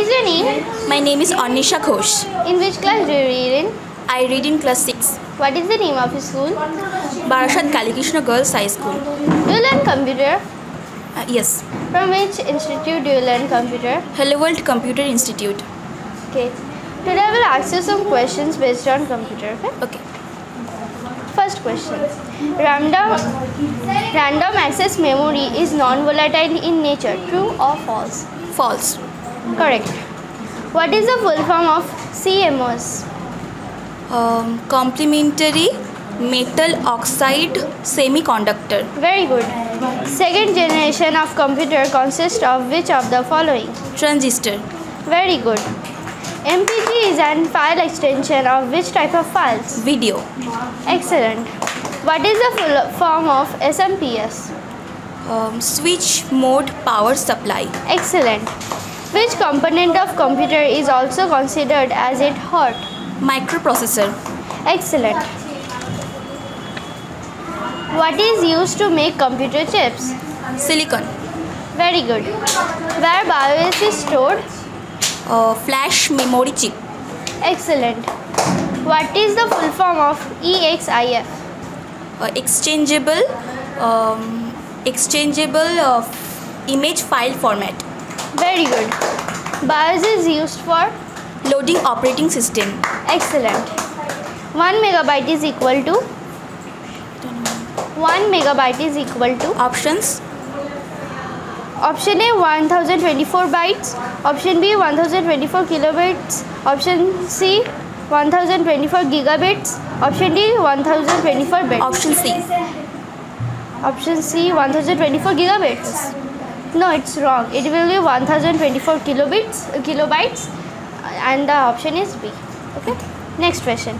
is your name? My name is Anisha Ghosh. In which class do you read in? I read in class 6, What is the name of your school? Barasat Kalikrishna Girls High School. Do you learn computer? Uh, yes, From which institute do you learn computer? Hello World Computer Institute. Okay. Today I will ask you some questions based on computer. Okay. Okay. First question. Random random access memory is non-volatile in nature. True or false? False. Correct. What is the full form of CMOS? Um, complementary metal oxide semiconductor. Very good. Second generation of computer consists of which of the following? Transistor. Very good. MPG is an file extension of which type of files? Video. Excellent. What is the full form of SMPS? Um, switch mode power supply. Excellent. Which component of computer is also considered as it heart? Microprocessor. Excellent. What is used to make computer chips? Silicon. Very good. Where BIOS is stored? Uh, flash memory chip. Excellent. What is the full form of EXIF? Uh, exchangeable um, exchangeable uh, image file format. Very good. BIOS is used for? Loading operating system. Excellent. 1 megabyte is equal to? 1 megabyte is equal to? Options. Option A 1024 bytes, option B 1024 kilobytes, option C 1024 gigabits, option D 1024 bits. Option C. Option C 1024 gigabits. No, it's wrong. It will be 1024 kilobits, kilobytes, and the option is B. Okay. Next question.